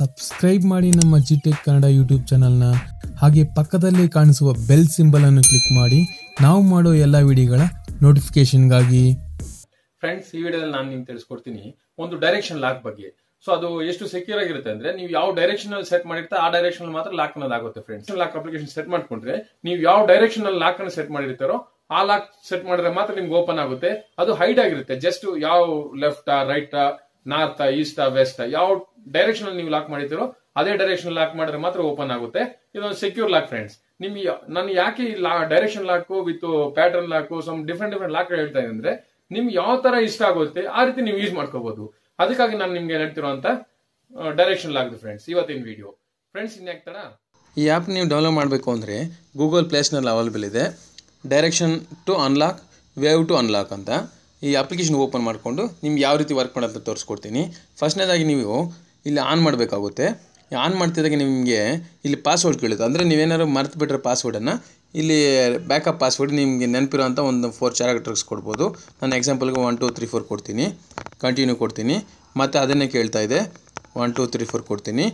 Subscribe ಮಾಡಿ ನಮ್ಮ G tech Kannada YouTube ಚಾನಲ್ನ ಹಾಗೆ ಪಕ್ಕದಲ್ಲಿ ಕಾಣಿಸುವ ಬೆಲ್ ಸಿಂಬಲ್ ಅನ್ನು ಕ್ಲಿಕ್ ಮಾಡಿ. ನಾವು ಮಾಡೋ ಎಲ್ಲ ವಿಡಿಯೋಗಳ ನೋಟಿಫಿಕೇಶನ್ಗಾಗಿ ಫ್ರೆಂಡ್ಸ್ ಈ ವಿಡಿಯೋದಲ್ಲಿ ನಾನು ನಿಮ್ಗೆ ತಿಳಿಸ್ಕೊಡ್ತೀನಿ ಒಂದು ಡೈರೆಕ್ಷನ್ ಲಾಕ್ ಬಗ್ಗೆ. ಸೊ ಅದು ಎಷ್ಟು ಸೆಕ್ಯೂರ್ ಆಗಿರುತ್ತೆ ಅಂದ್ರೆ ನೀವು ಯಾವ ಡೈರೆಕ್ಷನ್ ಅಲ್ಲಿ ಸೆಟ್ ಮಾಡಿರ್ತಾ ಆ ಡೈರೆಕ್ಷನ್ ಮಾತ್ರ ಲಾಕ್ ಅನ್ನೋದಾಗುತ್ತೆ ಫ್ರೆಂಡ್ಸ್ ಲಾಕ್ ಅಪ್ಲಿಕೇಶನ್ ಸೆಟ್ ಮಾಡ್ಕೊಂಡ್ರೆ ನೀವು ಯಾವ ಡೈರೆಕ್ಷನ್ ಅಲ್ಲಿ ಲಾಕ್ ಅನ್ನು ಸೆಟ್ ಮಾಡಿರ್ತಾರೋ ಆ ಲಾಕ್ ಸೆಟ್ ಮಾಡಿದ್ರೆ ಮಾತ್ರ ನಿಮ್ಗೆ ಓಪನ್ ಆಗುತ್ತೆ. ಅದು ಹೈಡ್ ಆಗಿರುತ್ತೆ. ಜಸ್ಟ್ ಯಾವ left right north east west ಯಾವ ಡೈರೆಕ್ಷನ್ ನೀವು ಲಾಕ್ ಮಾಡಿದ್ದೀರೋ ಅದೇ ಡೈರೆಕ್ಷನ್ ಲಾಕ್ ಮಾಡಿದ್ರೆ ಮಾತ್ರ ಓಪನ್ ಆಗುತ್ತೆ. ಇದೊಂದು ಸೆಕ್ಯೂರ್ ಲಾಕ್ ಫ್ರೆಂಡ್ಸ್ ನಿಮ್ಗೆ ನಾನು ಯಾಕೆ ಈ direction lock with pattern lock some different different lock ಹೇಳ್ತಾ ಇದೆ ಅಂದ್ರೆ ನಿಮ್ಗೆ ಯಾವ ತರ ಇಷ್ಟ ಆಗುತ್ತೆ ಆ ರೀತಿ ನೀವು ಯೂಸ್ ಮಾಡ್ಕೋಬಹುದು ಅದಕ್ಕಾಗಿ ನಾನು ನಿಮ್ಗೆ ಹೇಳ್ತಿರುವಂತ ಡೈರೆಕ್ಷನ್ ಲಾಕ್ ಫ್ರೆಂಡ್ಸ್ ಇವತ್ತಿನ ವಿಡಿಯೋ ಫ್ರೆಂಡ್ಸ್ ಇನ್ಯಾಕ್ತಡ ಈ ಆ್ಯಪ್ ನೀವು ಡೌನ್ಲೋಡ್ ಮಾಡಬೇಕು ಅಂದರೆ ಗೂಗಲ್ ಪ್ಲೇಸ್ನಲ್ಲಿ ಅವೈಲೇಬಲ್ ಇದೆ. Direction to unlock wave to unlock ಅಂತ. ಈ ಅಪ್ಲಿಕೇಶನ್ ಓಪನ್ ಮಾಡಿಕೊಂಡು ನಿಮ್ಗೆ ಯಾವ ರೀತಿ ವರ್ಕ್ ಮಾಡೋದು ತೋರಿಸ್ಕೊಡ್ತೀನಿ. ಫಸ್ಟ್ನೇದಾಗಿ ನೀವು ಇಲ್ಲಿ ಆನ್ ಮಾಡಬೇಕಾಗುತ್ತೆ. ಆನ್ ಮಾಡ್ತಿದ್ದಾಗ ನಿಮಗೆ ಇಲ್ಲಿ ಪಾಸ್ವರ್ಡ್ ಕೇಳುತ್ತೆ. ಅಂದರೆ ನೀವೇನಾದ್ರು ಮರ್ತು ಬಿಟ್ಟರೆ ಪಾಸ್ವರ್ಡನ್ನು ಇಲ್ಲಿ ಬ್ಯಾಕಪ್ ಪಾಸ್ವರ್ಡ್ ನಿಮಗೆ ನೆನಪಿರೋಂಥ ಒಂದು ಫೋರ್ ಕ್ಯಾರೆಕ್ಟರ್ಸ್ ಕೊಡ್ಬೋದು. ನಾನು ಎಕ್ಸಾಂಪಲ್ಗೆ ಒನ್ ಟು ತ್ರೀ ಫೋರ್ ಕೊಡ್ತೀನಿ. ಕಂಟಿನ್ಯೂ ಕೊಡ್ತೀನಿ. ಮತ್ತು ಅದನ್ನೇ ಕೇಳ್ತಾ ಇದೆ. ಒನ್ ಟು ತ್ರೀ ಫೋರ್ ಕೊಡ್ತೀನಿ.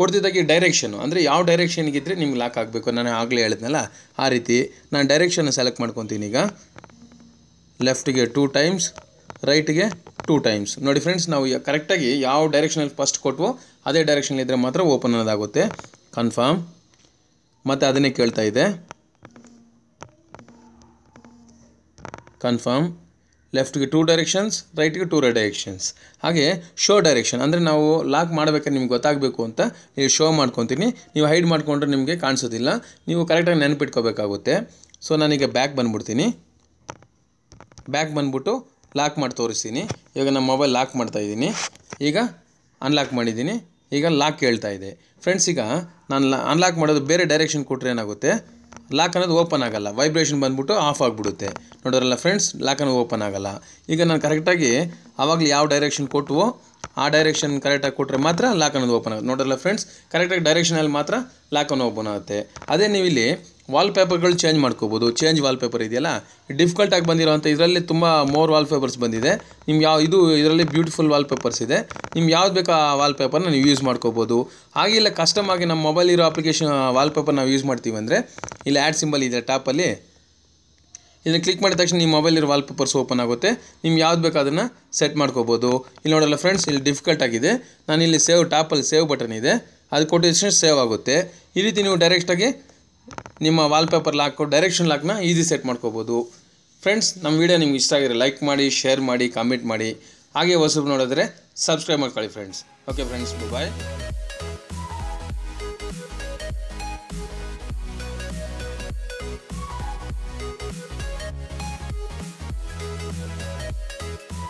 ಕೊಡ್ತಿದ್ದಾಗೆ ಡೈರೆಕ್ಷನು ಅಂದರೆ ಯಾವ ಡೈರೆಕ್ಷನ್ಗಿದ್ರೆ ನಿಮ್ಗೆ ಲಾಕ್ ಆಗಬೇಕು. ನಾನು ಆಗಲೇ ಹೇಳಿದ್ನಲ್ಲ, ಆ ರೀತಿ. ನಾನು ಡೈರೆಕ್ಷನ್ ಸೆಲೆಕ್ಟ್ ಮಾಡ್ಕೊತೀನಿ ಈಗ. ಲೆಫ್ಟಿಗೆ ಟೂ ಟೈಮ್ಸ್ ರೈಟ್ಗೆ ಟೂ ಟೈಮ್ಸ್ ನೋಡಿ ಫ್ರೆಂಡ್ಸ್ ನಾವು ಕರೆಕ್ಟಾಗಿ ಯಾವ ಡೈರೆಕ್ಷನಲ್ಲಿ ಫಸ್ಟ್ ಕೊಟ್ವೋ ಅದೇ ಡೈರೆಕ್ಷನ್ ಇದ್ದರೆ ಮಾತ್ರ ಓಪನ್ ಅನ್ನೋದಾಗುತ್ತೆ. ಕನ್ಫರ್ಮ್ ಮತ್ತು ಅದನ್ನೇ ಕೇಳ್ತಾ ಇದೆ ಕನ್ಫರ್ಮ್ ಲೆಫ್ಟ್ಗೆ ಟೂ ಡೈರೆಕ್ಷನ್ಸ್ ರೈಟ್ಗೆ ಟೂ ಡೈರೆಕ್ಷನ್ಸ್ ಹಾಗೆ ಶೋ ಡೈರೆಕ್ಷನ್ ಅಂದರೆ ನಾವು ಲಾಕ್ ಮಾಡಬೇಕಾದ್ರೆ ನಿಮ್ಗೆ ಗೊತ್ತಾಗಬೇಕು ಅಂತ ನೀವು ಶೋ ಮಾಡ್ಕೊತೀನಿ. ನೀವು ಹೈಡ್ ಮಾಡಿಕೊಂಡ್ರೆ ನಿಮಗೆ ಕಾಣಿಸೋದಿಲ್ಲ. ನೀವು ಕರೆಕ್ಟಾಗಿ ನೆನಪಿಟ್ಕೋಬೇಕಾಗುತ್ತೆ. ಸೊ ನಾನೀಗ ಬ್ಯಾಕ್ ಬಂದ್ಬಿಡ್ತೀನಿ. ಬ್ಯಾಕ್ ಬಂದ್ಬಿಟ್ಟು ಲಾಕ್ ಮಾಡಿ ತೋರಿಸ್ತೀನಿ. ಇವಾಗ ನಮ್ಮ ಮೊಬೈಲ್ ಲಾಕ್ ಮಾಡ್ತಾ ಇದ್ದೀನಿ. ಈಗ ಅನ್ಲಾಕ್ ಮಾಡಿದ್ದೀನಿ. ಈಗ ಲಾಕ್ ಕೇಳ್ತಾ ಇದೆ. ಫ್ರೆಂಡ್ಸ್ ಈಗ ನಾನು ಅನ್ಲಾಕ್ ಮಾಡೋದು ಬೇರೆ ಡೈರೆಕ್ಷನ್ ಕೊಟ್ಟರೆ ಏನಾಗುತ್ತೆ? ಲಾಕ್ ಅನ್ನೋದು ಓಪನ್ ಆಗಲ್ಲ. ವೈಬ್ರೇಷನ್ ಬಂದ್ಬಿಟ್ಟು ಆಫ್ ಆಗಿಬಿಡುತ್ತೆ. ನೋಡೋರಲ್ಲ ಫ್ರೆಂಡ್ಸ್ ಲಾಕ್ ಅನ್ನೋದು ಓಪನ್ ಆಗಲ್ಲ. ಈಗ ನಾನು ಕರೆಕ್ಟಾಗಿ ಆವಾಗಲೇ ಯಾವ ಡೈರೆಕ್ಷನ್ ಕೊಟ್ಟುವೋ ಆ ಡೈರೆಕ್ಷನ್ ಕರೆಕ್ಟಾಗಿ ಕೊಟ್ಟರೆ ಮಾತ್ರ ಲಾಕ್ ಅನ್ನೋದು ಓಪನ್ ಆಗುತ್ತೆ. ನೋಡೋಲ್ಲ ಫ್ರೆಂಡ್ಸ್ ಕರೆಕ್ಟಾಗಿ ಡೈರೆಕ್ಷನಲ್ಲಿ ಮಾತ್ರ ಲಾಕ್ ಅನ್ನೋ ಓಪನ್ ಆಗುತ್ತೆ. ಅದೇ ನೀವು ಇಲ್ಲಿ ವಾಲ್ಪೇಪರ್ಗಳು ಚೇಂಜ್ ಮಾಡ್ಕೋಬೋದು. ಚೇಂಜ್ ವಾಲ್ಪೇಪರ್ ಇದೆಯಲ್ಲ? ಡಿಫಿಕಲ್ಟ್ ಆಗಿ ಬಂದಿರೋಂಥ ಇದರಲ್ಲಿ ತುಂಬ ಮೋರ್ ವಾಲ್ಪೇಪರ್ಸ್ ಬಂದಿದೆ. ನಿಮ್ಗೆ ಯಾವ, ಇದು ಇದರಲ್ಲಿ ಬ್ಯೂಟಿಫುಲ್ ವಾಲ್ಪೇಪರ್ಸ್ ಇದೆ. ನಿಮ್ಗೆ ಯಾವ್ದು ಬೇಕೋ ಆ ವಾಲ್ಪೇಪರ್ನ ನೀವು ಯೂಸ್ ಮಾಡ್ಕೋಬೋದು. ಹಾಗೆ ಇಲ್ಲ ಕಸ್ಟಮ್ ಆಗಿ ನಮ್ಮ ಮೊಬೈಲ್ ಇರೋ ಅಪ್ಲಿಕೇಶನ್ ವಾಲ್ಪೇಪರ್ ನಾವು ಯೂಸ್ ಮಾಡ್ತೀವಿ ಅಂದರೆ, ಇಲ್ಲಿ ಆ್ಯಡ್ ಸಿಂಬಲ್ ಇದೆ ಟಾಪಲ್ಲಿ ಇದನ್ನು ಕ್ಲಿಕ್ ಮಾಡಿದ ತಕ್ಷಣ ನಿಮ್ಮ ಮೊಬೈಲ್ ಇರೋ ವಾಲ್ಪೇಪರ್ಸ್ ಓಪನ್ ಆಗುತ್ತೆ. ನಿಮ್ಗೆ ಯಾವ್ದು ಬೇಕೋ ಅದನ್ನು ಸೆಟ್ ಮಾಡ್ಕೋಬೋದು. ಇಲ್ಲಿ ನೋಡಲ್ಲ ಫ್ರೆಂಡ್ಸ್ ಇಲ್ಲಿ ಡಿಫಿಕಲ್ಟ್ ಆಗಿದೆ. ನಾನು ಇಲ್ಲಿ ಸೇವ್ ಟಾಪಲ್ಲಿ ಸೇವ್ ಬಟನ್ ಇದೆ. ಅದು ಕೊಟ್ಟಿದ ತಕ್ಷಣ ಸೇವ್ ಆಗುತ್ತೆ. ಈ ರೀತಿ ನೀವು ಡೈರೆಕ್ಟಾಗಿ ನಿಮ್ಮ ವಾಲ್ಪೇಪರ್ ಲಾಕು ಡೈರೆಕ್ಷನ್ ಲಾಕ್ನ ಈಸಿ ಸೆಟ್ ಮಾಡ್ಕೋಬೋದು. ಫ್ರೆಂಡ್ಸ್ ನಮ್ಮ ವಿಡಿಯೋ ನಿಮ್ಗೆ ಇಷ್ಟ ಆಗಿದ್ರೆ ಲೈಕ್ ಮಾಡಿ ಶೇರ್ ಮಾಡಿ ಕಮೆಂಟ್ ಮಾಡಿ. ಹಾಗೆ ಹೊಸಬ್ರು ನೋಡಿದ್ರೆ ಸಬ್ಸ್ಕ್ರೈಬ್ ಮಾಡ್ಕೊಳ್ಳಿ ಫ್ರೆಂಡ್ಸ್ ಓಕೆ ಫ್ರೆಂಡ್ಸ್ ಬಾಯ್